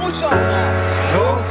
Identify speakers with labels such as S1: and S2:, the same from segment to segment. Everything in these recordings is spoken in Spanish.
S1: mucho.
S2: Uno,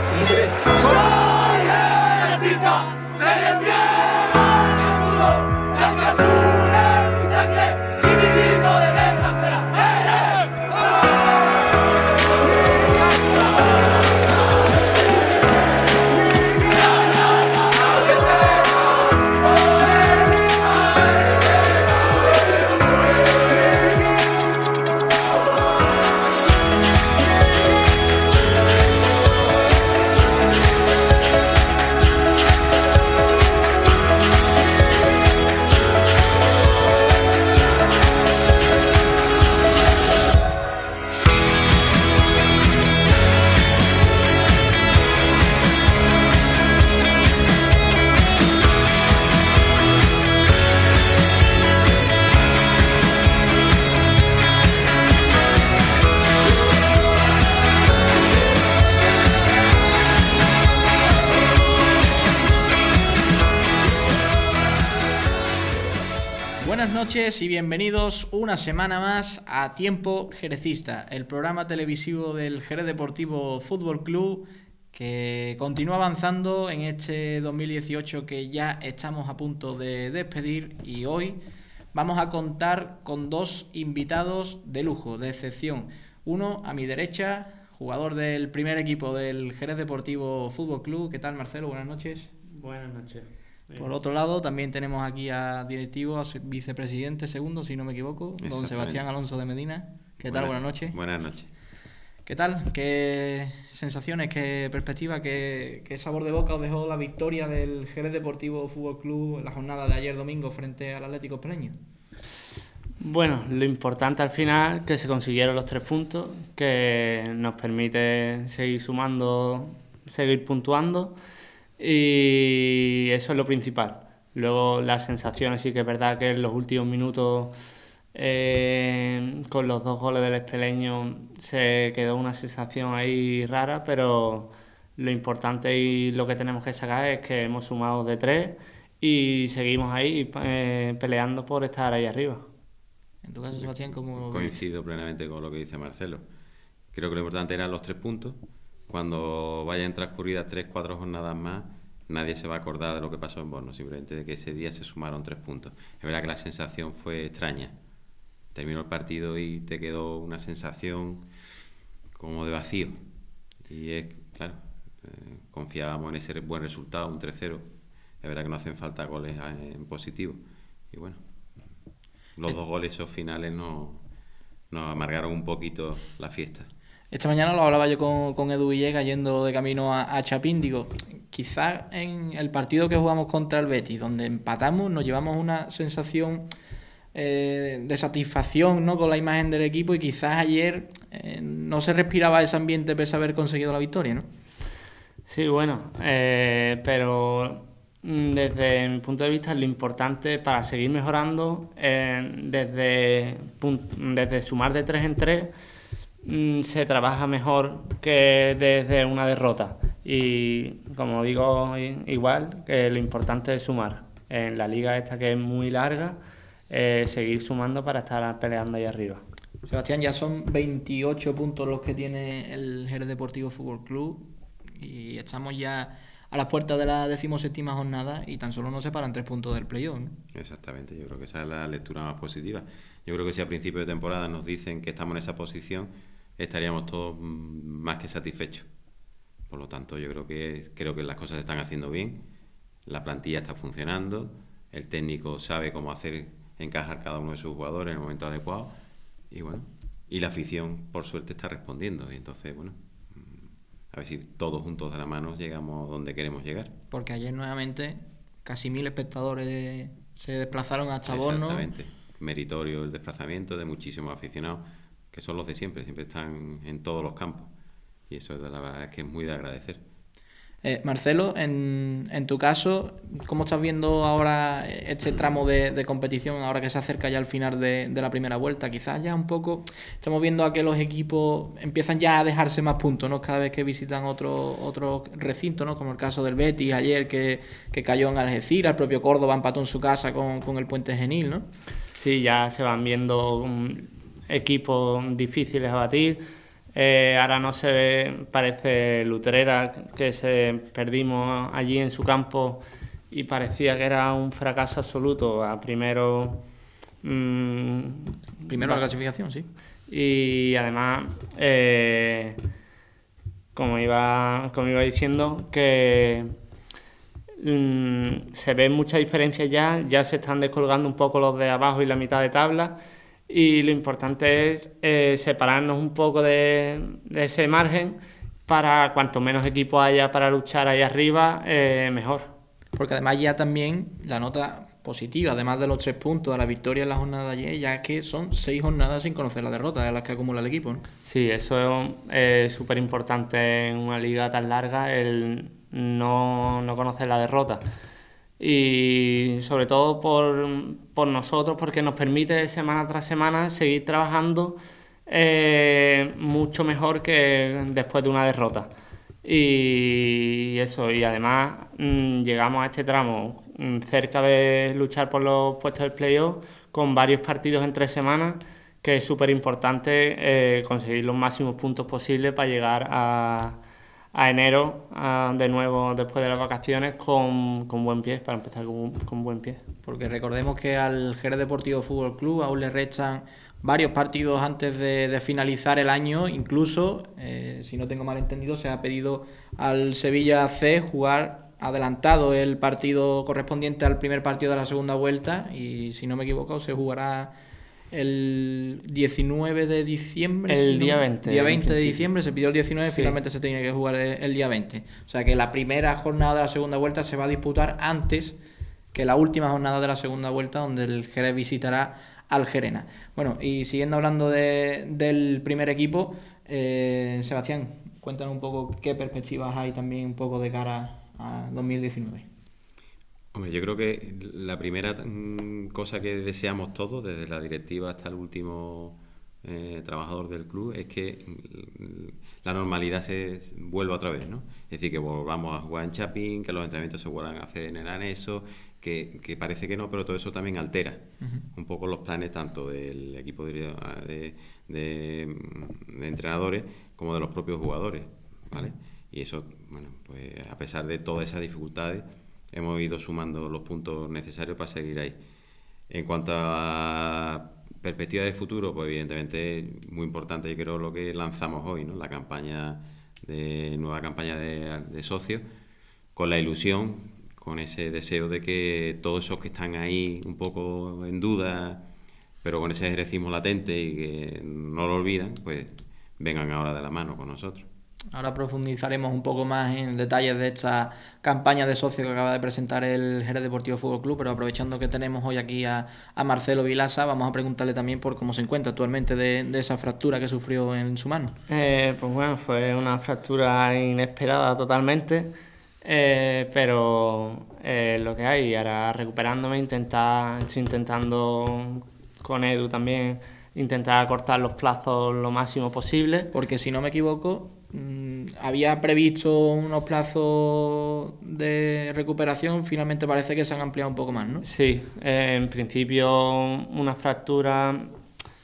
S3: noches y bienvenidos una semana más a Tiempo Jerecista, el programa televisivo del Jerez Deportivo Fútbol Club que continúa avanzando en este 2018 que ya estamos a punto de despedir y hoy vamos a contar con dos invitados de lujo, de excepción. Uno a mi derecha, jugador del primer equipo del Jerez Deportivo Fútbol Club. ¿Qué tal Marcelo? Buenas noches.
S4: Buenas noches.
S3: Por otro lado, también tenemos aquí a directivo, a vicepresidente segundo, si no me equivoco, don. Sebastián Alonso de Medina. ¿Qué tal? Buenas noches.
S5: Buenas noches.
S3: ¿Qué tal? ¿Qué sensaciones, qué perspectiva, qué, qué sabor de boca os dejó la victoria del Jerez Deportivo Fútbol Club en la jornada de ayer domingo frente al Atlético Espeño?
S4: Bueno, lo importante al final que se consiguieron los tres puntos, que nos permite seguir sumando, seguir puntuando y eso es lo principal. Luego las sensaciones sí que es verdad que en los últimos minutos eh, con los dos goles del Espeleño se quedó una sensación ahí rara, pero lo importante y lo que tenemos que sacar es que hemos sumado de tres y seguimos ahí eh, peleando por estar ahí arriba.
S3: En tu caso, Sebastián, ¿cómo?
S5: Coincido plenamente con lo que dice Marcelo. Creo que lo importante eran los tres puntos. Cuando vayan transcurridas tres, cuatro jornadas más, nadie se va a acordar de lo que pasó en Borno, simplemente de que ese día se sumaron tres puntos. Es verdad que la sensación fue extraña. Terminó el partido y te quedó una sensación como de vacío. Y es, claro, eh, confiábamos en ese buen resultado, un 3-0. Es verdad que no hacen falta goles eh, en positivo. Y bueno, los dos goles esos finales nos, nos amargaron un poquito la fiesta.
S3: Esta mañana lo hablaba yo con, con Edu Villegas yendo de camino a, Chapín. Digo, quizás en el partido que jugamos contra el Betis, donde empatamos, nos llevamos una sensación eh, de satisfacción ¿no? con la imagen del equipo y quizás ayer eh, no se respiraba ese ambiente pese a haber conseguido la victoria, ¿no?
S4: Sí, bueno, eh, pero mm, desde mi punto de vista lo importante para seguir mejorando, desde, desde sumar de tres en tres, mm, se trabaja mejor que desde una derrota. Y como digo, igual, que lo importante es sumar. En la liga esta que es muy larga, eh, seguir sumando para estar peleando ahí arriba.
S3: Sebastián, ya son 28 puntos los que tiene el Jerez Deportivo Fútbol Club y estamos ya a las puertas de la decimoséptima jornada y tan solo nos separan tres puntos del playoff. ¿no?
S5: Exactamente, yo creo que esa es la lectura más positiva. Yo creo que si a principio de temporada nos dicen que estamos en esa posición, estaríamos todos más que satisfechos. Por lo tanto, yo creo que creo que las cosas se están haciendo bien, la plantilla está funcionando, el técnico sabe cómo hacer encajar cada uno de sus jugadores en el momento adecuado y bueno, y la afición por suerte está respondiendo y entonces bueno, mm, a ver si todos juntos de la mano llegamos donde queremos llegar.
S3: Porque ayer nuevamente casi mil espectadores se desplazaron hasta Borno.
S5: Exactamente. Meritorio el desplazamiento de muchísimos aficionados, que son los de siempre, siempre están en todos los campos. Y eso la verdad es que es muy de agradecer.
S3: Eh, Marcelo, en, en tu caso, ¿cómo estás viendo ahora este tramo de, de competición, ahora que se acerca ya al final de, de la primera vuelta? Quizás ya un poco estamos viendo a que los equipos empiezan ya a dejarse más puntos, ¿no? Cada vez que visitan otro, otro recinto, ¿no? Como el caso del Betis ayer que, que cayó en Algeciras, el propio Córdoba empató en su casa con, con el Puente Genil, ¿no?
S4: Sí, ya se van viendo equipos difíciles a batir. Eh, ahora no se ve, parece Lutrera, que se perdimos allí en su campo y parecía que era un fracaso absoluto. A primero.
S3: Mm, primero la clasificación, sí.
S4: Y además, eh, como, iba, como iba diciendo, que mm, se ven muchas diferencias ya, ya se están descolgando un poco los de abajo y la mitad de tabla y lo importante es eh, separarnos un poco de, ese margen para cuanto menos equipos haya para luchar ahí arriba, eh, mejor.
S3: Porque además ya también la nota positiva, además de los tres puntos de la victoria en la jornada de ayer, ya que son seis jornadas sin conocer la derrota, de las que acumula el equipo. ¿no?
S4: Sí, eso es súper importante en una liga tan larga, el no, no conocer la derrota y sobre todo por, nosotros porque nos permite semana tras semana seguir trabajando eh, mucho mejor que después de una derrota. Y eso, y además mm, llegamos a este tramo mm, cerca de luchar por los puestos del playoff con varios partidos en tres semanas, que es súper importante eh, conseguir los máximos puntos posibles para llegar a, a enero de nuevo después de las vacaciones con, buen pie, para empezar con, buen pie.
S3: Porque recordemos que al Jerez Deportivo Fútbol Club aún le restan varios partidos antes de, finalizar el año, incluso, eh, si no tengo mal entendido, se ha pedido al Sevilla C jugar adelantado el partido correspondiente al primer partido de la segunda vuelta y si no me equivoco se jugará el 19 de diciembre.
S4: El día 20.
S3: Día 20 de diciembre, se pidió el 19, finalmente se tiene que jugar el, día 20. O sea que la primera jornada de la segunda vuelta se va a disputar antes que la última jornada de la segunda vuelta, donde el Jerez visitará al Gerena. Bueno, y siguiendo hablando del primer equipo, eh, Sebastián, cuéntanos un poco qué perspectivas hay también un poco de cara a 2019
S5: yo creo que la primera mm, cosa que deseamos todos, desde la directiva hasta el último eh, trabajador del club, es que mm, la normalidad se vuelva otra vez, ¿no? Es decir, que volvamos a jugar en Chapín, que los entrenamientos se vuelvan a hacer en el anexo, que, parece que no, pero todo eso también altera un poco los planes tanto del equipo de, de, entrenadores como de los propios jugadores, ¿vale? Y eso, bueno, pues a pesar de todas esas dificultades, hemos ido sumando los puntos necesarios para seguir ahí. En cuanto a perspectiva de futuro, pues evidentemente muy importante, yo creo, lo que lanzamos hoy, ¿no? la campaña de nueva campaña de, socios, con la ilusión, con ese deseo de que todos esos que están ahí un poco en duda, pero con ese ejercicio latente y que no lo olvidan, pues vengan ahora de la mano con nosotros.
S3: Ahora profundizaremos un poco más en detalles de esta campaña de socio que acaba de presentar el Jerez Deportivo Fútbol Club, pero aprovechando que tenemos hoy aquí a, Marcelo Vilasa, vamos a preguntarle también por cómo se encuentra actualmente de, esa fractura que sufrió en su mano.
S4: Eh, pues bueno, fue una fractura inesperada totalmente, eh, pero eh, lo que hay, ahora recuperándome, intentar, estoy intentando con Edu también intentar acortar los plazos lo máximo posible.
S3: Porque si no me equivoco, había previsto unos plazos de recuperación, finalmente parece que se han ampliado un poco más, ¿no?
S4: Sí, eh, en principio una fractura,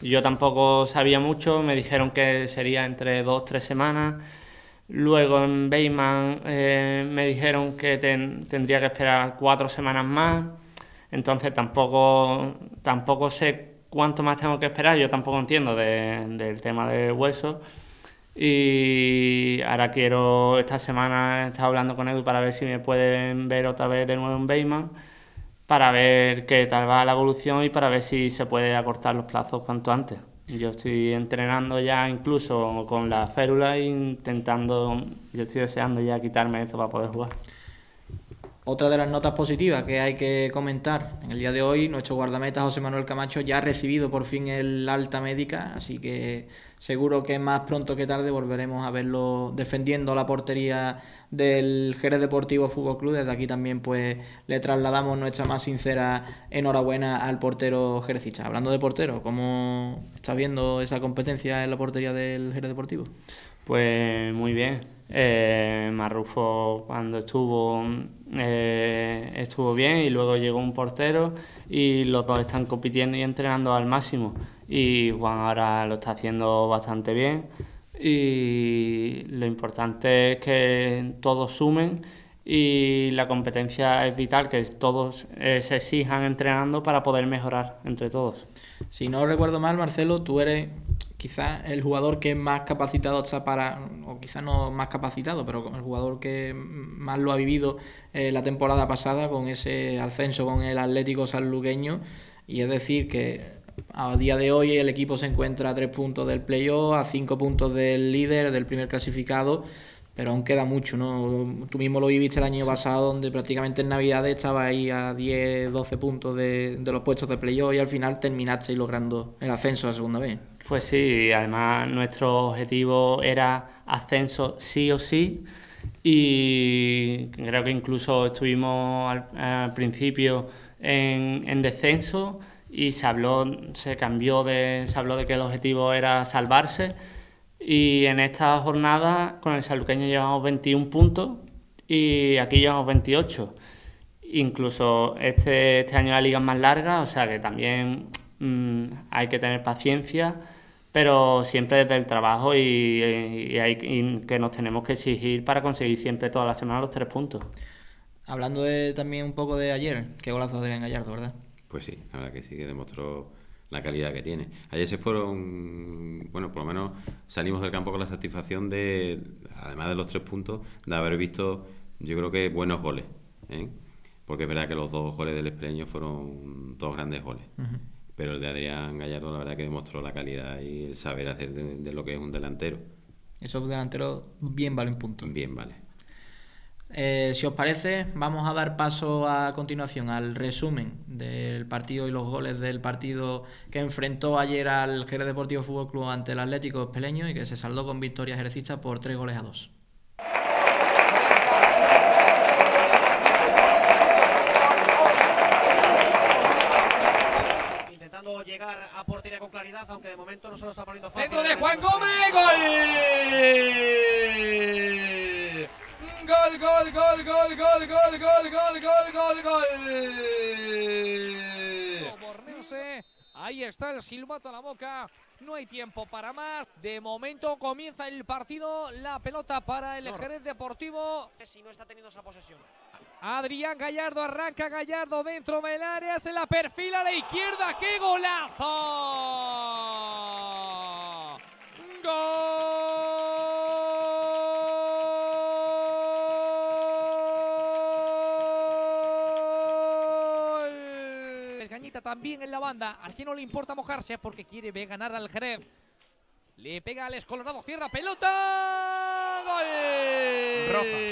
S4: yo tampoco sabía mucho, me dijeron que sería entre dos, tres semanas. Luego en Bayman eh, me dijeron que tendría que esperar cuatro semanas más, entonces tampoco, tampoco sé cuánto más tengo que esperar, yo tampoco entiendo del tema del hueso y ahora quiero, esta semana he estado hablando con Edu para ver si me pueden ver otra vez de nuevo en Bayman, para ver qué tal va la evolución y para ver si se puede acortar los plazos cuanto antes. Yo estoy entrenando ya incluso con la férula intentando, yo estoy deseando ya quitarme esto para poder jugar.
S3: Otra de las notas positivas que hay que comentar en el día de hoy, nuestro guardameta José Manuel Camacho ya ha recibido por fin el alta médica, así que seguro que más pronto que tarde volveremos a verlo defendiendo la portería del Jerez Deportivo Fútbol Club. Desde aquí también pues le trasladamos nuestra más sincera enhorabuena al portero jerezista. Hablando de portero, ¿cómo estás viendo esa competencia en la portería del Jerez Deportivo?
S4: Pues muy bien. Eh, Marrufo cuando estuvo eh, estuvo bien y luego llegó un portero y los dos están compitiendo y entrenando al máximo y Juan ahora lo está haciendo bastante bien. y lo importante es que todos sumen y la competencia es vital, que todos eh, se exijan entrenando para poder mejorar entre todos.
S3: Si no recuerdo mal, Marcelo, tú eres quizás el jugador que más capacitado está para, o quizás no más capacitado, pero el jugador que más lo ha vivido eh, la temporada pasada con ese ascenso con el Atlético sanluqueño. Y es decir, que a día de hoy el equipo se encuentra a tres puntos del playoff, a cinco puntos del líder, del primer clasificado pero aún queda mucho, ¿no? Tú mismo lo viviste el año pasado, donde prácticamente en Navidad estaba ahí a 10, 12 puntos de, los puestos de playoff y al final terminaste logrando el ascenso a segunda vez.
S4: Pues sí, además nuestro objetivo era ascenso sí o sí y creo que incluso estuvimos al, principio en, en, descenso y se habló, se cambió de, se habló de que el objetivo era salvarse y en esta jornada con el saluqueño llevamos 21 puntos y aquí llevamos 28. Incluso este, este año la liga es más larga, o sea que también mm, hay que tener paciencia, pero siempre desde el trabajo y, hay, que nos tenemos que exigir para conseguir siempre todas las semanas los tres puntos.
S3: Hablando también un poco de ayer, qué golazo de Gallardo, ¿verdad?
S5: Pues sí, la verdad que sí, que demostró la calidad que tiene. Ayer se fueron, bueno, por lo menos salimos del campo con la satisfacción de, además de los tres puntos, de haber visto, yo creo que buenos goles. ¿eh? Porque es verdad que los dos goles del Espreño fueron dos grandes goles. Pero el de Adrián Gallardo, la verdad que demostró la calidad y el saber hacer de, lo que es un delantero.
S3: Esos delanteros bien valen puntos.
S5: Bien vale.
S3: Eh, si os parece, vamos a dar paso a continuación al resumen del partido y los goles del partido que enfrentó ayer al Jerez Deportivo Fútbol Club ante el Atlético Espeleño y que se saldó con victoria jerecista por tres goles a dos.
S2: Intentando llegar a portería con claridad, aunque de momento no se lo está poniendo fácil. Centro de Juan Gómez, gol gol, gol, gol, gol, gol, gol, gol, gol, gol, gol, gol. Ahí está el silbato a la boca. No hay tiempo para más. De momento comienza el partido. La pelota para el Jerez Deportivo. Si no está teniendo esa posesión. Adrián Gallardo arranca Gallardo dentro del área. Se la perfila a la izquierda. ¡Qué golazo! ¡Gol! También en la banda. Al que no le importa mojarse porque quiere ganar al Jerez. Le pega al escolorado, cierra pelota. ¡Gol!
S3: Rojas.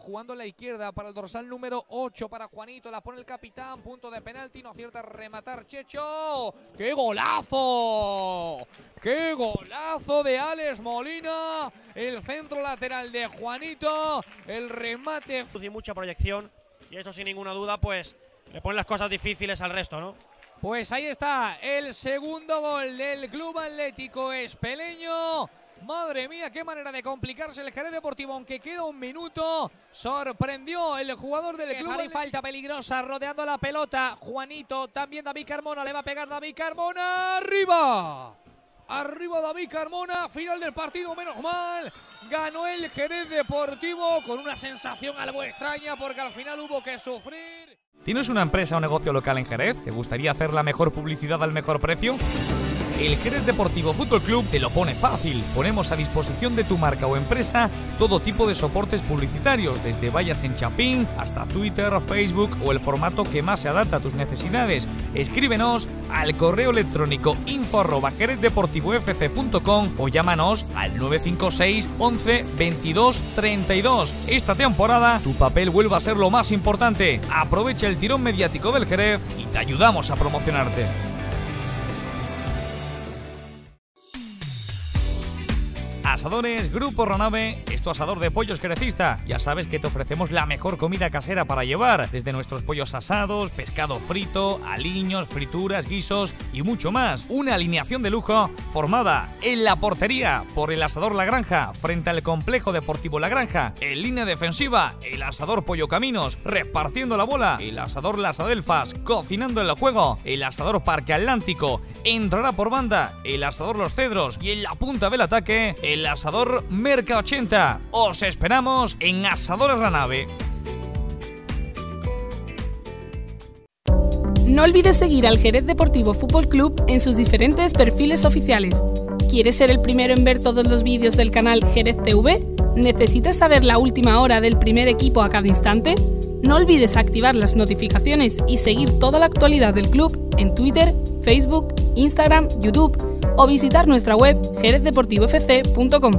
S2: Jugando a la izquierda para el dorsal número 8 para Juanito. La pone el capitán. Punto de penalti. No acierta a rematar Checho. ¡Qué golazo! ¡Qué golazo de Alex Molina! El centro lateral de Juanito. El remate. Y mucha proyección. Y esto sin ninguna duda, pues le pone las cosas difíciles al resto, ¿no? Pues ahí está el segundo gol del Club Atlético Espeleño. Madre mía, qué manera de complicarse el Jerez Deportivo, aunque queda un minuto. Sorprendió el jugador del club. Hay falta peligrosa, rodeando la pelota. Juanito, también David Carmona, le va a pegar David Carmona. ¡Arriba! Arriba David Carmona, final del partido, menos mal. Ganó el Jerez Deportivo con una sensación algo extraña porque al final hubo que sufrir.
S1: ¿Tienes una empresa o negocio local en Jerez? ¿Te gustaría hacer la mejor publicidad al mejor precio? El Jerez Deportivo Fútbol Club te lo pone fácil. Ponemos a disposición de tu marca o empresa todo tipo de soportes publicitarios, desde vallas en chapín hasta Twitter, Facebook o el formato que más se adapta a tus necesidades. Escríbenos al correo electrónico info o llámanos al 956 11 22 32. Esta temporada tu papel vuelve a ser lo más importante. Aprovecha el tirón mediático del Jerez y te ayudamos a promocionarte. Asadores Grupo Ronave es asador de pollos jerecista. Ya sabes que te ofrecemos la mejor comida casera para llevar, desde nuestros pollos asados, pescado frito, aliños, frituras, guisos y mucho más. Una alineación de lujo formada en la portería por el asador La Granja frente al complejo deportivo La Granja. En línea defensiva, el asador Pollo Caminos repartiendo la bola, el asador Las Adelfas cocinando el juego, el asador Parque Atlántico entrará por banda, el asador Los Cedros y en la punta del ataque, el asador Merca 80. Os esperamos en Asadores La Nave.
S6: No olvides seguir al Jerez Deportivo Fútbol Club en sus diferentes perfiles oficiales. ¿Quieres ser el primero en ver todos los vídeos del canal Jerez TV? ¿Necesitas saber la última hora del primer equipo a cada instante? No olvides activar las notificaciones y seguir toda la actualidad del club en Twitter, Facebook, Instagram, YouTube o visitar nuestra web jerezdeportivofc.com.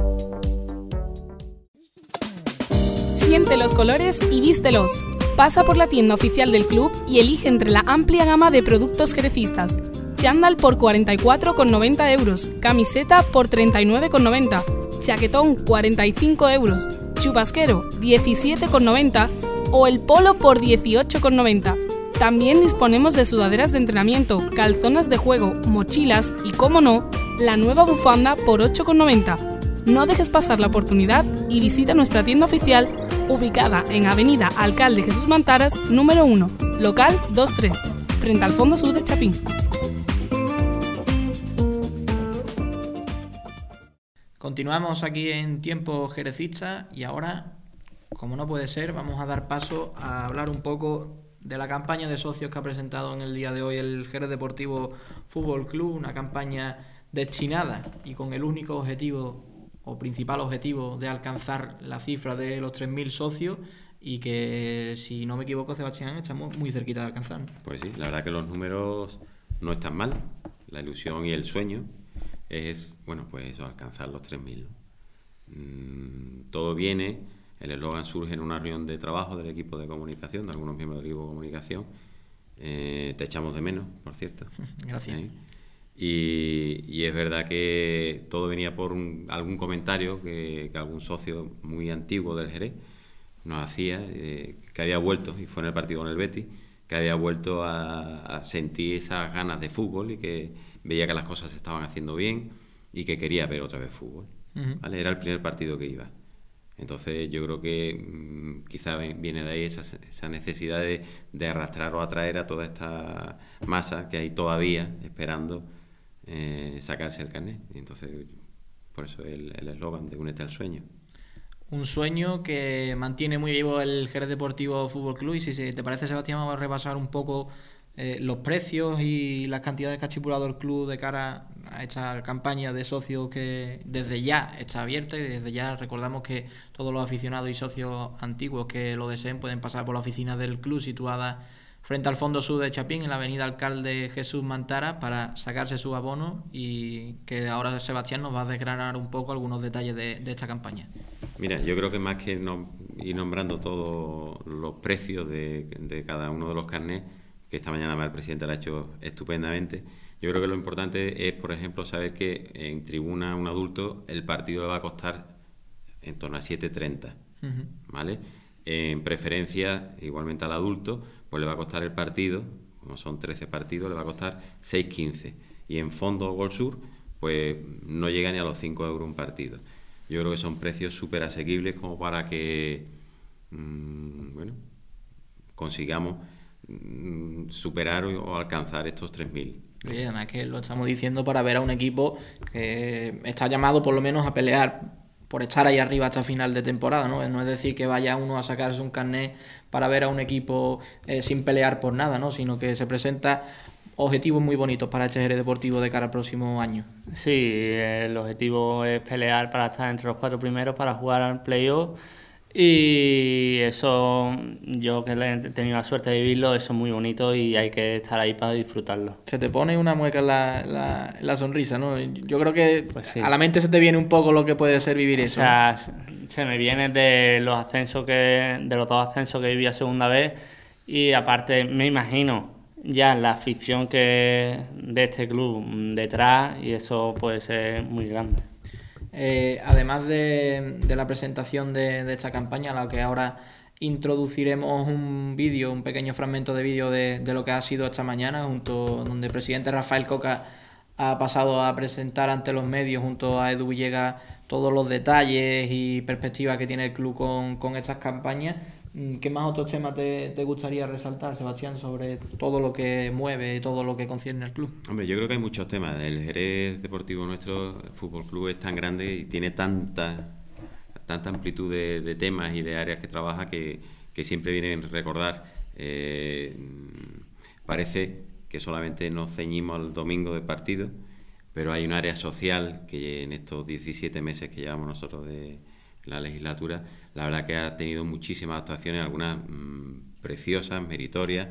S6: Siente los colores y vístelos. Pasa por la tienda oficial del club y elige entre la amplia gama de productos jerecistas. Chandal por 44,90 euros, camiseta por 39,90, chaquetón 45 euros, chubasquero 17,90 o el polo por 18,90. También disponemos de sudaderas de entrenamiento, calzonas de juego, mochilas y, como no, la nueva bufanda por 8,90. No dejes pasar la oportunidad y visita nuestra tienda oficial ubicada en Avenida Alcalde Jesús Mantaras, número 1, local 23, frente al Fondo Sur de Chapín.
S3: Continuamos aquí en tiempo jerecista y ahora, como no puede ser, vamos a dar paso a hablar un poco de la campaña de socios que ha presentado en el día de hoy el Jerez Deportivo Fútbol Club, una campaña destinada y con el único objetivo o principal objetivo de alcanzar la cifra de los 3.000 socios y que, si no me equivoco, Sebastián, estamos muy cerquita de alcanzar.
S5: Pues sí, la verdad que los números no están mal. La ilusión y el sueño es, bueno, pues eso, alcanzar los 3.000. Mm, todo viene, el eslogan surge en una reunión de trabajo del equipo de comunicación, de algunos miembros del equipo de comunicación. Eh, te echamos de menos, por cierto.
S3: Gracias.
S5: ¿Eh? Y, y es verdad que todo venía por un- algún comentario que, que algún socio muy antiguo del Jerez nos hacía, eh, que había vuelto, y fue en el partido con el Betis, que había vuelto a, a sentir esas ganas de fútbol y que veía que las cosas se estaban haciendo bien y que quería ver otra vez fútbol. Era el primer partido que iba. Entonces yo creo que mm, quizá viene de ahí esa, esa necesidad de, arrastrar o atraer a toda esta masa que hay todavía esperando eh, sacarse el carnet. Y entonces, por eso el eslogan de Únete al sueño.
S3: Un sueño que mantiene muy vivo el Jerez Deportivo Fútbol Club. Y si te parece, Sebastián, vamos a repasar un poco eh, los precios y las cantidades que ha estipulado el club de cara a esta campaña de socios que desde ya está abierta y desde ya recordamos que todos los aficionados y socios antiguos que lo deseen pueden pasar por la oficina del club situada frente al Fondo Sur de Chapín, en la avenida Alcalde Jesús Mantara, para sacarse su abono y que ahora Sebastián nos va a desgranar un poco algunos detalles de- esta campaña.
S5: Mira, yo creo que más que ir nombrando todos los precios de, de cada uno de los carnets, que esta mañana el presidente lo ha hecho estupendamente, yo creo que lo importante es, por ejemplo, saber que en tribuna un adulto el partido le va a costar en torno a 7.30,
S3: Ujú.
S5: ¿vale? En preferencia, igualmente al adulto, pues le va a costar el partido, como son 13 partidos, le va a costar 6.15. Y en fondo Gol Sur, pues no llega ni a los 5 euros un partido. Yo creo que son precios súper asequibles como para que, mm, bueno, consigamos superar o, o alcanzar estos 3.000.
S3: Y además que lo estamos diciendo para ver a un equipo que está llamado por lo menos a pelear por estar ahí arriba hasta final de temporada, ¿no? No es decir que vaya uno a sacarse un carnet para ver a un equipo eh, sin pelear por nada, ¿no? Sino que se presenta objetivos muy bonitos para este Jerez Deportivo de cara al próximo año.
S4: Sí, el objetivo es pelear para estar entre los cuatro primeros para jugar al playoff y eso yo que he tenido la suerte de vivirlo, eso es muy bonito y hay que estar ahí para disfrutarlo.
S3: Se te pone una mueca en la, la- la sonrisa, ¿no? Yo creo que
S4: Pues sí.
S3: a la mente se te viene un poco lo que puede ser vivir
S4: O
S3: eso. ¿no?
S4: sea, se me viene de los ascensos que, de los dos ascensos que viví a segunda vez y aparte me imagino ya la afición que de este club detrás y eso puede ser muy grande.
S3: Eh, además de, de, la presentación de, de, esta campaña, a la que ahora introduciremos un vídeo, un pequeño fragmento de vídeo de, de, lo que ha sido esta mañana, junto donde el presidente Rafael Coca ha pasado a presentar ante los medios junto a Edu Villegas todos los detalles y perspectivas que tiene el club con, con estas campañas. Mm, ¿Qué más otros temas te, te, gustaría resaltar, Sebastián, sobre todo lo que mueve todo lo que concierne al club?
S5: Hombre, yo creo que hay muchos temas. El Jerez Deportivo nuestro, el Fútbol Club, es tan grande y tiene tanta, tanta amplitud de, de temas y de áreas que trabaja que, que siempre vienen a recordar. Eh, parece que solamente nos ceñimos al domingo de partido, pero hay un área social que en estos 17 meses que llevamos nosotros de la legislatura, la verdad que ha tenido muchísimas actuaciones, algunas mmm, preciosas, meritorias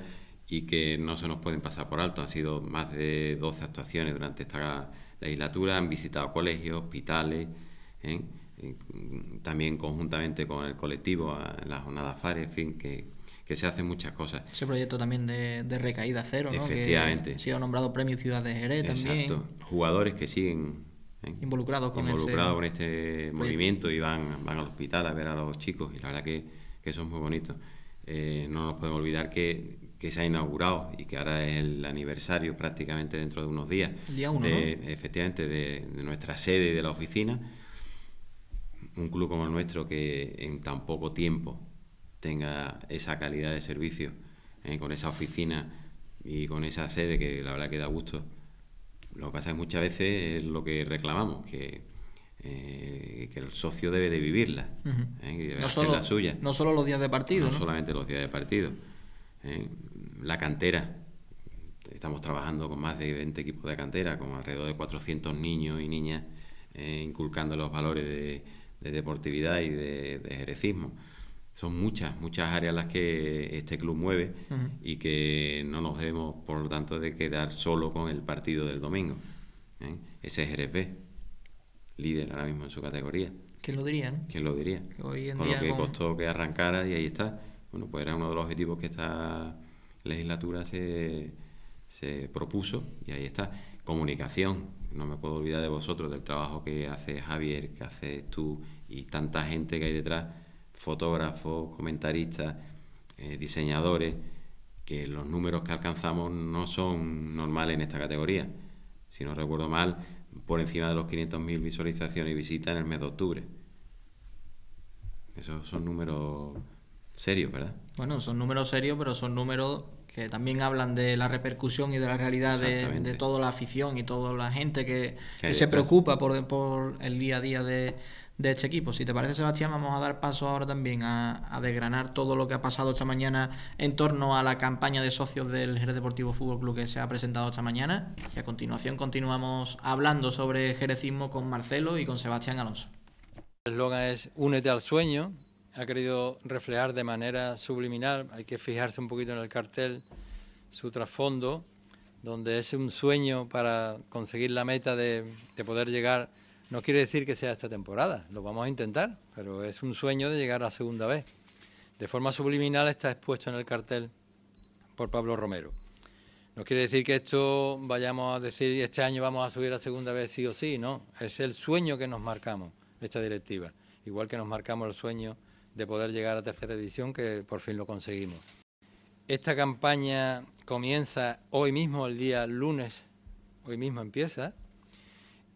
S5: y que no se nos pueden pasar por alto. Han sido más de 12 actuaciones durante esta legislatura, han visitado colegios, hospitales, ¿eh? también conjuntamente con el colectivo en la jornada FARE, en fin, que, que se hacen muchas cosas.
S3: Ese proyecto también de, de recaída cero, ¿no?
S5: Efectivamente.
S3: Que ha sido nombrado Premio Ciudad de Jerez
S5: Exacto.
S3: también.
S5: Jugadores que siguen
S3: ¿eh? involucrados con
S5: involucrados
S3: ese
S5: con este movimiento y van, van al hospital a ver a los chicos y la verdad que, que eso es muy bonito. Eh, no nos podemos olvidar que, que, se ha inaugurado y que ahora es el aniversario prácticamente dentro de unos días.
S3: Día uno,
S5: de,
S3: ¿no?
S5: Efectivamente, de, de nuestra sede y de la oficina. Un club como el nuestro que en tan poco tiempo tenga esa calidad de servicio, eh, con esa oficina y con esa sede que la verdad que da gusto. Lo que pasa es que muchas veces es lo que reclamamos, que, eh, que el socio debe de vivirla,
S3: Uh -huh.
S5: eh, debe
S3: no, solo,
S5: la suya.
S3: no solo los días de partido.
S5: No,
S3: ¿no?
S5: solamente los días de partido. eh. La cantera, estamos trabajando con más de 20 equipos de cantera, con alrededor de 400 niños y niñas, inculcando los valores de, de deportividad y de, de jerecismo son muchas, muchas áreas las que este club mueve
S3: Uh -huh.
S5: y que no nos debemos, por lo tanto, de quedar solo con el partido del domingo. ¿eh? Ese es Jerez B, líder ahora mismo en su categoría.
S3: ¿Quién lo diría? No?
S5: ¿Quién lo diría?
S3: Que hoy en
S5: con
S3: día
S5: lo que
S3: con-
S5: costó que arrancara y ahí está. Bueno, pues era uno de los objetivos que esta legislatura se, se propuso y ahí está. Comunicación, no me puedo olvidar de vosotros, del trabajo que hace Javier, que haces tú y tanta gente que hay detrás, fotógrafos, comentaristas, eh, diseñadores, que los números que alcanzamos no son normales en esta categoría. Si no recuerdo mal, por encima de los 500.000 visualizaciones y visitas en el mes de octubre. Esos son números serios, ¿verdad?
S3: Bueno, son números serios, pero son números que también hablan de la repercusión y de la realidad de, toda la afición y toda la gente que,
S5: Que
S3: se preocupa por, por el día a día de, de este equipo. Si te parece, Sebastián, vamos a dar paso ahora también a, a desgranar todo lo que ha pasado esta mañana en torno a la campaña de socios del Jerez Deportivo Fútbol Club que se ha presentado esta mañana. Y a continuación continuamos hablando sobre jerecismo con Marcelo y con Sebastián Alonso.
S7: El eslogan es Únete al sueño. Ha querido reflejar de manera subliminal, hay que fijarse un poquito en el cartel, su trasfondo, donde es un sueño para conseguir la meta de, de poder llegar. No quiere decir que sea esta temporada, lo vamos a intentar, pero es un sueño de llegar a segunda vez. De forma subliminal está expuesto en el cartel por Pablo Romero. No quiere decir que esto vayamos a decir este año vamos a subir a segunda vez sí o sí, no. Es el sueño que nos marcamos, esta directiva. Igual que nos marcamos el sueño de poder llegar a tercera división, que por fin lo conseguimos. Esta campaña comienza hoy mismo, el día lunes, hoy mismo empieza.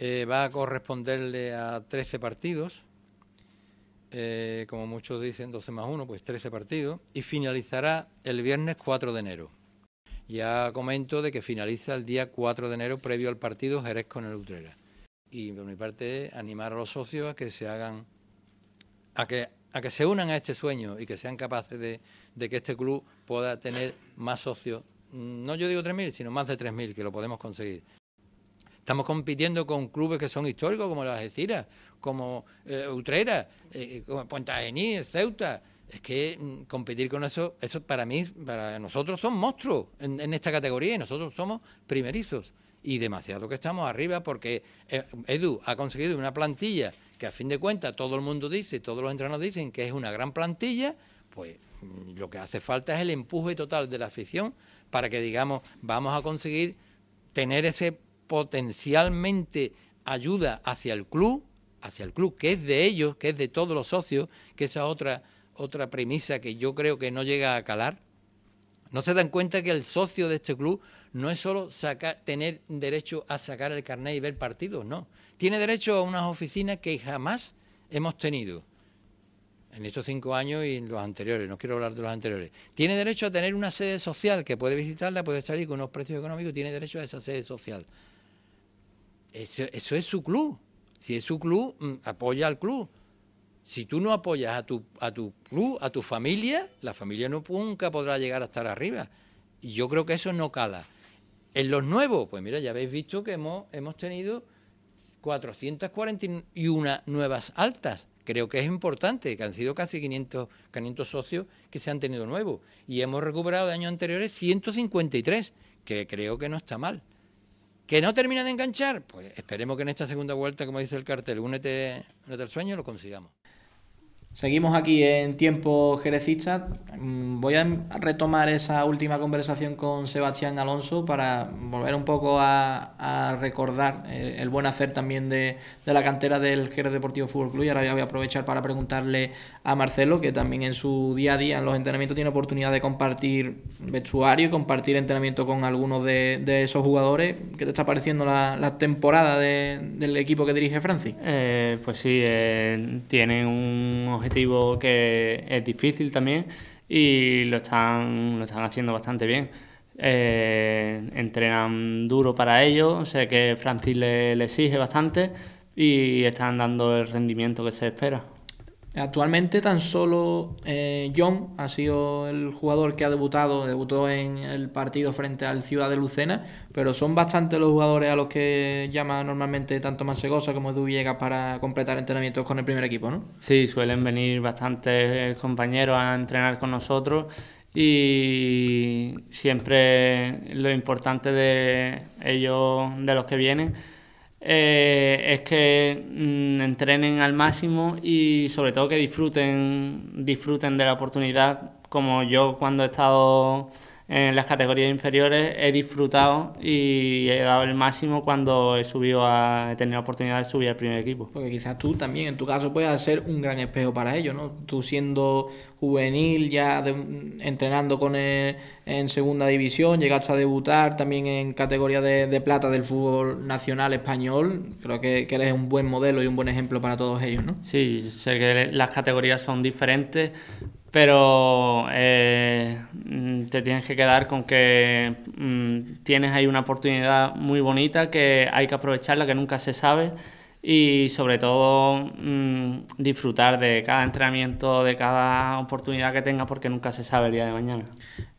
S7: Eh, va a corresponderle a 13 partidos, eh, como muchos dicen, 12 más 1, pues 13 partidos, y finalizará el viernes 4 de enero. Ya comento de que finaliza el día 4 de enero previo al partido Jerez con el Utrera. Y por mi parte, animar a los socios a que se hagan, a que, a que se unan a este sueño y que sean capaces de, de que este club pueda tener más socios. Mm, No yo digo 3.000, sino más de 3.000, que lo podemos conseguir. Estamos compitiendo con clubes que son históricos, como las Algeciras, como eh, Utrera, eh, como Puente Genil, Ceuta. Es que mm, competir con eso, eso para mí, para nosotros son monstruos en, esta categoría y nosotros somos primerizos. Y demasiado que estamos arriba porque eh, Edu ha conseguido una plantilla que a fin de cuentas todo el mundo dice, todos los entrenadores dicen que es una gran plantilla, pues mm, lo que hace falta es el empuje total de la afición para que digamos, vamos a conseguir tener ese potencialmente ayuda hacia el club hacia el club, que es de ellos, que es de todos los socios, que esa otra otra premisa que yo creo que no llega a calar. No se dan cuenta que el socio de este club no es solo sacar, tener derecho a sacar el carnet y ver partidos, no. Tiene derecho a unas oficinas que jamás hemos tenido en estos cinco años y en los anteriores, no quiero hablar de los anteriores. Tiene derecho a tener una sede social que puede visitarla, puede salir con unos precios económicos, tiene derecho a esa sede social. Eso, eso es su club. Si es su club, mm, apoya al club. Si tú no apoyas a tu, a tu club, a tu familia, la familia no, nunca podrá llegar a estar arriba. Y yo creo que eso no cala. En los nuevos, pues mira, ya habéis visto que hemos, hemos tenido 441 nuevas altas. Creo que es importante, que han sido casi 500, 500 socios que se han tenido nuevos. Y hemos recuperado de años anteriores 153, que creo que no está mal. ¿Que no termina de enganchar? Pues esperemos que en esta segunda vuelta, como dice el cartel, únete, únete al sueño, lo consigamos.
S3: Seguimos aquí en tiempo jerecista. Mm, voy a retomar esa última conversación con Sebastián Alonso para volver un poco a, recordar eh, el buen hacer también de, la cantera del Jerez Deportivo Fútbol Club. Y ahora voy a aprovechar para preguntarle a Marcelo, que también en su día a día, en los entrenamientos, tiene oportunidad de compartir vestuario y compartir entrenamiento con algunos de, esos jugadores. ¿Qué te está pareciendo la, temporada del equipo que dirige Francis?
S4: Eh, pues sí, eh, tienen un objetivo que es difícil también y lo están, lo están haciendo bastante bien. Eh, entrenan duro para ello, sé que Francis le, le exige bastante y están dando el rendimiento que se espera.
S3: Actualmente tan solo eh, John ha sido el jugador que ha debutado, debutó en el partido frente al Ciudad de Lucena, pero son bastantes los jugadores a los que llama normalmente tanto Masegosa como Edu Villegas para completar entrenamientos con el primer equipo, ¿no?
S4: Sí, suelen venir bastantes compañeros a entrenar con nosotros y siempre lo importante de ellos, de los que vienen, eh, es que mm, entrenen al máximo y sobre todo que disfruten, disfruten de la oportunidad como yo cuando he estado en las categorías inferiores he disfrutado y he dado el máximo cuando he subido a, he tenido la oportunidad de subir al primer equipo.
S3: Porque quizás tú también en tu caso puedas ser un gran espejo para ellos, ¿no? Tú siendo juvenil, ya entrenando con en segunda división, llegaste a debutar también en categoría de, plata del fútbol nacional español, creo que, que eres un buen modelo y un buen ejemplo para todos ellos, ¿no?
S4: Sí, sé que las categorías son diferentes, pero eh, te tienes que quedar con que mm, tienes ahí una oportunidad muy bonita que hay que aprovecharla, que nunca se sabe y sobre todo mm, disfrutar de cada entrenamiento, de cada oportunidad que tengas porque nunca se sabe el día de mañana.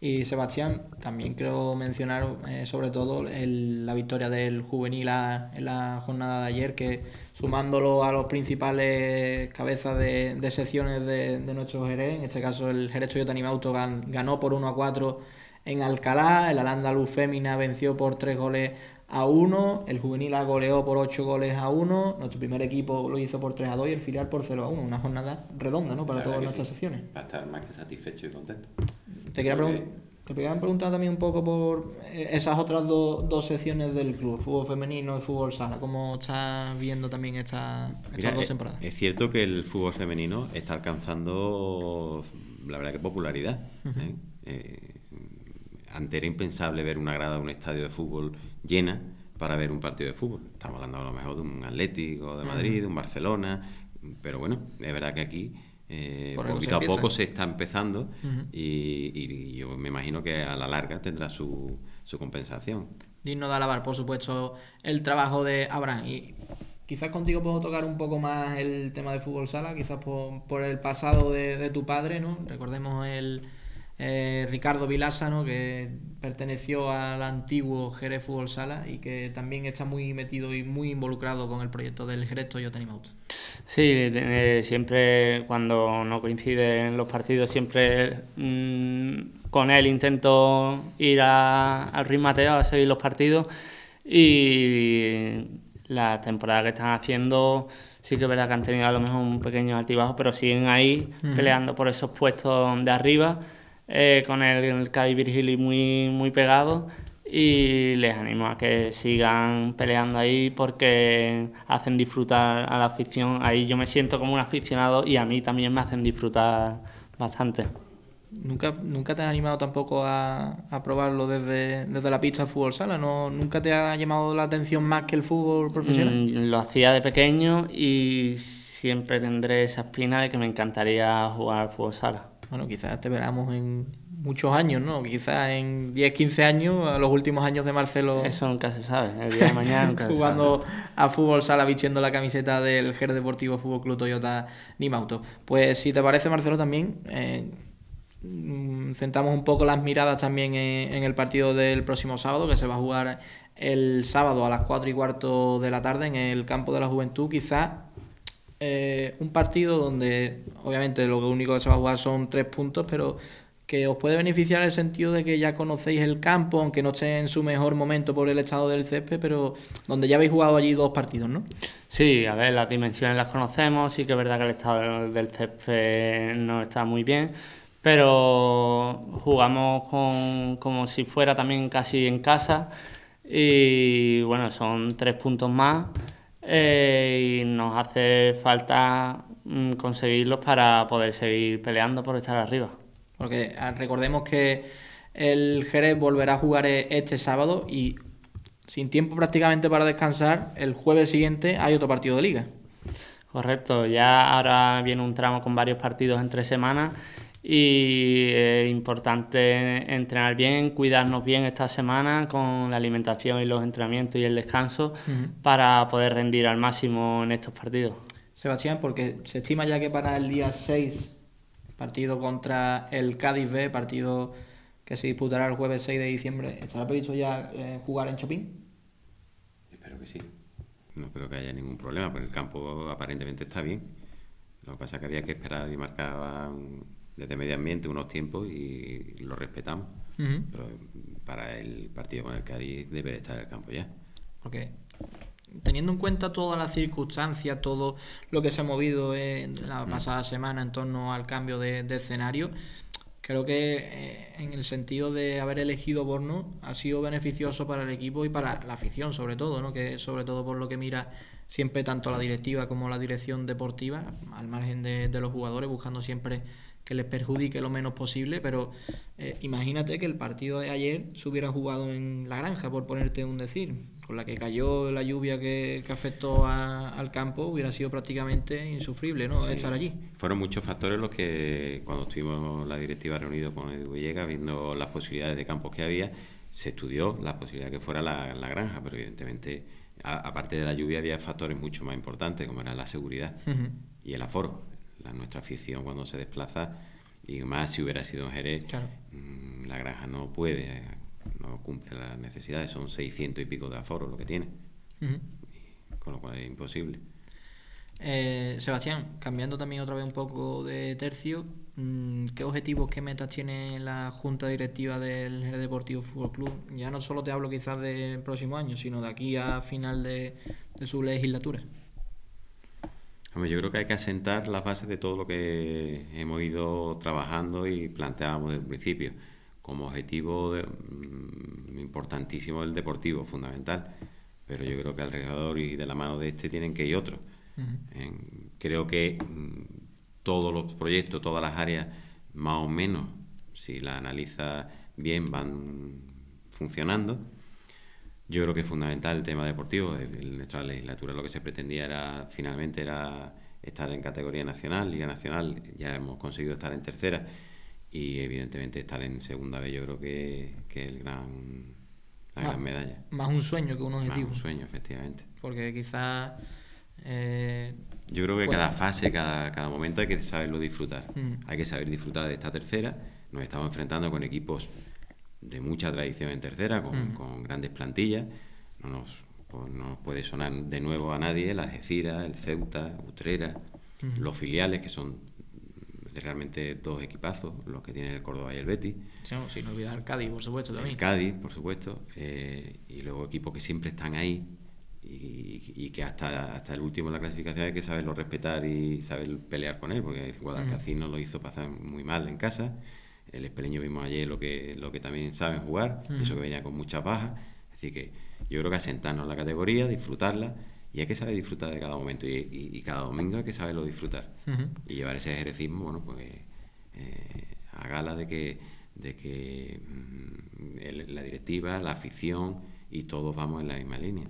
S3: Y Sebastián, también quiero mencionar eh, sobre todo la victoria del juvenil en la jornada de ayer que sumándolo a los principales cabezas de, secciones de, nuestro Jerez, en este caso el Jerez Toyota Auto ganó por 1 a 4 en Alcalá, el Alanda Fémina venció por 3 goles a 1, el Juvenil goleó por 8 goles a 1, nuestro primer equipo lo hizo por 3 a 2 y el filial por 0 a 1, una jornada redonda ¿no? para todas nuestras secciones.
S5: Va a estar más que satisfecho y contento.
S3: Te quería preguntar te quería preguntar también un poco por eh, esas otras dos secciones del club, fútbol femenino y fútbol sala. ¿Cómo estás viendo también estas dos temporadas?
S5: Es, cierto que el fútbol femenino está alcanzando, la verdad, que popularidad. ¿eh? Eh, antes era impensable ver una grada de un estadio de fútbol llena para ver un partido de fútbol. Estamos hablando a lo mejor de un Atlético de Madrid, de un Barcelona, pero bueno, es verdad que aquí eh, poquito a poco se está empezando y, yo me imagino que a la larga tendrá su, su compensación.
S3: Digno de alabar, por supuesto, el trabajo de Abraham. Y quizás contigo puedo tocar un poco más el tema de fútbol sala, quizás por, el pasado de, de, tu padre, ¿no? Recordemos el, eh, Ricardo Vilásano, que perteneció al antiguo Jerez Fútbol Sala y que también está muy metido y muy involucrado con el proyecto del Jerez Toyota Animaut.
S4: Sí, eh, siempre cuando no coinciden los partidos, siempre mm, con él intento ir al Ruiz Mateo a seguir los partidos y la temporada que están haciendo sí que es verdad que han tenido a lo mejor un pequeño altibajo, pero siguen ahí peleando por esos puestos de arriba eh, con el, el Cádiz Virgili muy, muy pegado y les animo a que sigan peleando ahí porque hacen disfrutar a la afición. Ahí yo me siento como un aficionado y a mí también me hacen disfrutar bastante.
S3: ¿Nunca, ¿Nunca te has animado tampoco a, a probarlo desde, desde la pista de fútbol sala? ¿No, ¿Nunca te ha llamado la atención más que el fútbol profesional?
S4: Mm, lo hacía de pequeño y siempre tendré esa espina de que me encantaría jugar al fútbol sala.
S3: Bueno, quizás te veramos en muchos años, ¿no? Quizás en 10, 15 años, a los últimos años de Marcelo.
S4: Eso nunca se sabe, el día de mañana nunca se
S3: jugando
S4: sabe.
S3: a fútbol sala vistiendo la camiseta del GER Deportivo Fútbol Club Toyota Nimauto. Pues si te parece, Marcelo, también eh, mm, centramos un poco las miradas también en, en el partido del próximo sábado, que se va a jugar el sábado a las 4 y cuarto de la tarde en el campo de la juventud. Quizás eh, un partido donde obviamente lo único que se va a jugar son tres puntos, pero que os puede beneficiar en el sentido de que ya conocéis el campo, aunque no esté en su mejor momento por el estado del césped, pero donde ya habéis jugado allí dos partidos, ¿no?
S4: Sí, a ver, las dimensiones las conocemos, sí que es verdad que el estado del césped no está muy bien, pero jugamos con, como si fuera también casi en casa y bueno, son tres puntos más eh, y nos hace falta mm, conseguirlos para poder seguir peleando por estar arriba.
S3: Porque ah, recordemos que el Jerez volverá a jugar eh, este sábado y sin tiempo prácticamente para descansar, el jueves siguiente hay otro partido de liga.
S4: Correcto, ya ahora viene un tramo con varios partidos entre semanas y es importante entrenar bien, cuidarnos bien esta semana con la alimentación y los entrenamientos y el descanso para poder rendir al máximo en estos partidos.
S3: Sebastián, porque se estima ya que para el día 6, partido contra el Cádiz B, partido que se disputará el jueves 6 de diciembre, ¿estará previsto ya eh, jugar en Chopin?
S5: Espero que sí. No creo que haya ningún problema, porque el campo aparentemente está bien. Lo que pasa es que había que esperar y marcaban desde medio ambiente unos tiempos y lo respetamos. Pero para el partido con el Cádiz debe de estar el campo ya.
S3: Porque teniendo en cuenta todas las circunstancias, todo lo que se ha movido en la pasada semana en torno al cambio de, de escenario, creo que eh, en el sentido de haber elegido Borno ha sido beneficioso para el equipo y para la afición sobre todo, ¿no? que sobre todo por lo que mira siempre tanto la directiva como la dirección deportiva, al margen de, de los jugadores, buscando siempre que les perjudique lo menos posible, pero eh, imagínate que el partido de ayer se hubiera jugado en la granja, por ponerte un decir, con la que cayó la lluvia que, que afectó a- al campo, hubiera sido prácticamente insufrible, ¿no?
S5: Sí.
S3: Estar allí.
S5: Fueron muchos factores los que, cuando estuvimos la directiva reunido con Edu Villegas, viendo las posibilidades de campos que había, se estudió la posibilidad de que fuera la, la granja, pero evidentemente, aparte de la lluvia, había factores mucho más importantes, como era la seguridad y el aforo. La, nuestra afición cuando se desplaza, y más si hubiera sido en Jerez,
S3: Claro.
S5: mm, la granja no puede, no cumple las necesidades, son 600 y pico de aforo lo que tiene, con lo cual es imposible.
S3: Eh, Sebastián, cambiando también otra vez un poco de tercio, mm, ¿qué objetivos, qué metas tiene la Junta Directiva del Jerez Deportivo Fútbol Club? Ya no solo te hablo quizás del próximo año, sino de aquí a final de, de su legislatura.
S5: Yo creo que hay que asentar las bases de todo lo que hemos ido trabajando y planteábamos desde el principio. Como objetivo de- mm, importantísimo el deportivo, fundamental. Pero yo creo que alrededor y de la mano de este tienen que ir otros. En- creo que mm, todos los proyectos, todas las áreas, más o menos, si las analiza bien, van funcionando. Yo creo que es fundamental el tema deportivo. En nuestra legislatura lo que se pretendía era finalmente era estar en categoría nacional, Liga Nacional. Ya hemos conseguido estar en tercera y evidentemente estar en segunda vez yo creo que, que es el gran, la gran medalla.
S3: Más un sueño que un
S5: Más
S3: objetivo.
S5: un sueño, efectivamente.
S3: Porque quizás... eh,
S5: Yo creo que cada fase, cada, cada momento hay que saberlo disfrutar.
S3: Mm.
S5: Hay que saber disfrutar de esta tercera. Nos estamos enfrentando con equipos de mucha tradición en tercera, con,
S3: Mm.
S5: con grandes plantillas. No nos, pues, no nos puede sonar de nuevo a nadie la Algeciras, el Ceuta, Utrera, los filiales, que son realmente dos equipazos, los que tiene el Córdoba y el Betis.
S3: no, sin olvidar el Cádiz, por supuesto, también.
S5: El Cádiz, por supuesto, eh, y luego equipos que siempre están ahí y, y que hasta, hasta el último en la clasificación hay que saberlo respetar y saber pelear con él, porque el Guadalcacín nos lo hizo pasar muy mal en casa, el Espeleño vimos ayer lo que, lo que también saben jugar, eso que venía con muchas bajas. Decir, que yo creo que asentarnos en la categoría, disfrutarla, y hay que saber disfrutar de cada momento, y, cada domingo hay que saberlo disfrutar. Y llevar ese ejercicio, bueno, pues eh, a gala de que, de que mm, la directiva, la afición y todos vamos en la misma línea.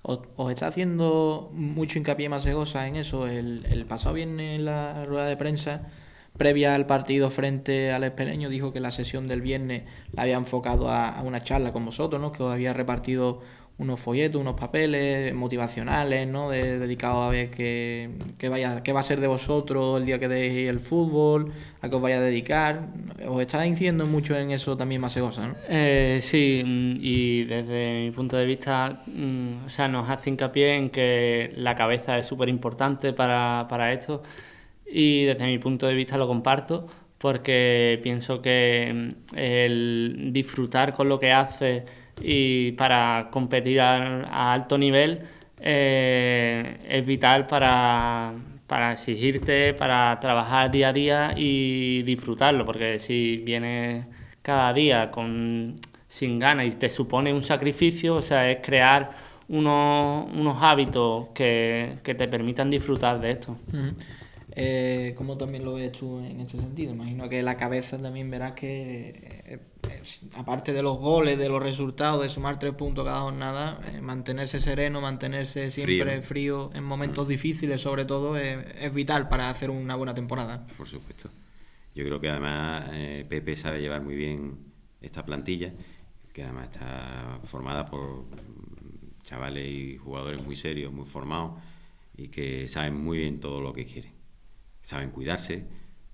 S3: ¿Os, está haciendo mucho hincapié más en eso? El, el pasado viernes en la rueda de prensa previa al partido frente al Espeleño, dijo que la sesión del viernes la había enfocado a, una charla con vosotros, ¿no? que os había repartido unos folletos, unos papeles motivacionales, ¿no? De, dedicados a ver qué, vaya, qué va a ser de vosotros el día que deis el fútbol, a qué os vaya a dedicar. ¿Os está incidiendo mucho en eso también más cosas, ¿no?
S4: Eh, sí, mm, y desde mi punto de vista, mm, o sea, nos hace hincapié en que la cabeza es súper importante para, para esto y desde mi punto de vista lo comparto porque pienso que mm, el disfrutar con lo que hace y para competir a, alto nivel eh, es vital para, para exigirte, para trabajar día a día y disfrutarlo, porque si vienes cada día con, sin ganas y te supone un sacrificio, o sea, es crear unos, unos hábitos que, que te permitan disfrutar de esto.
S3: Eh, ¿Cómo también lo ves tú en este sentido? Imagino que la cabeza también verás que, eh, aparte de los goles, de los resultados, de sumar tres puntos cada jornada, eh, mantenerse sereno, mantenerse siempre frío, en momentos mm. difíciles, sobre todo, es vital para hacer una buena temporada.
S5: Por supuesto. Yo creo que además eh, Pepe sabe llevar muy bien esta plantilla, que además está formada por chavales y jugadores muy serios, muy formados y que saben muy bien todo lo que quieren saben cuidarse,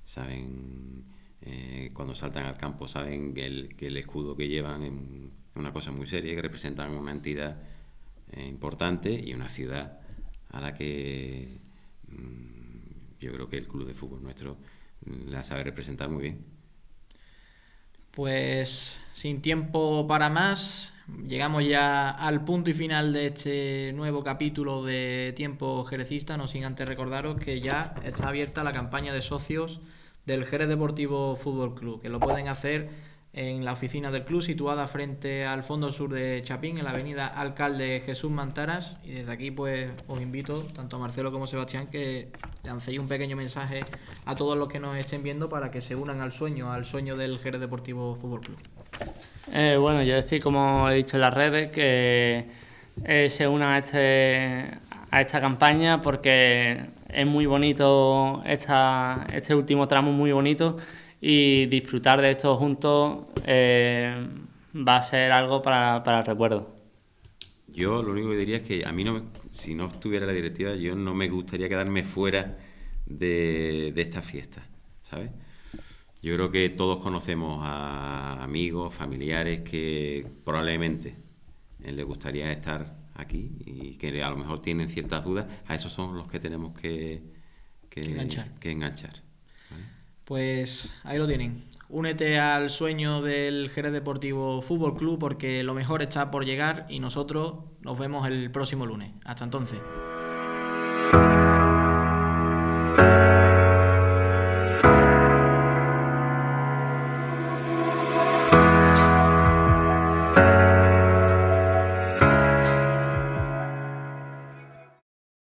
S5: saben eh, cuando saltan al campo, saben que el, que el escudo que llevan es una cosa muy seria, que representan una entidad eh, importante y una ciudad a la que mm, yo creo que el club de fútbol nuestro mm, la sabe representar muy bien.
S3: Pues sin tiempo para más, llegamos ya al punto y final de este nuevo capítulo de Tiempo Jerecista, no sin antes recordaros que ya está abierta la campaña de socios del Jerez Deportivo Fútbol Club, que lo pueden hacer en la oficina del club situada frente al fondo sur de Chapín, en la avenida Alcalde Jesús Mantaras. Y desde aquí pues os invito, tanto a Marcelo como a Sebastián, que lancéis un pequeño mensaje a todos los que nos estén viendo para que se unan al sueño, al sueño del Jerez Deportivo Fútbol Club.
S4: Eh, bueno, yo decir, como he dicho en las redes, que eh, se unan a, este, a esta campaña porque es muy bonito, esta, este último tramo muy bonito y disfrutar de esto juntos eh, va a ser algo para, para el recuerdo.
S5: Yo lo único que diría es que a mí, no, si no estuviera la directiva, yo no me gustaría quedarme fuera de, de esta fiesta, ¿sabes? Yo creo que todos conocemos a amigos, familiares que probablemente les gustaría estar aquí y que a lo mejor tienen ciertas dudas. A esos son los que tenemos que, enganchar.
S3: Pues ahí lo tienen. Únete al sueño del Jerez Deportivo Fútbol Club porque lo mejor está por llegar y nosotros nos vemos el próximo lunes. Hasta entonces.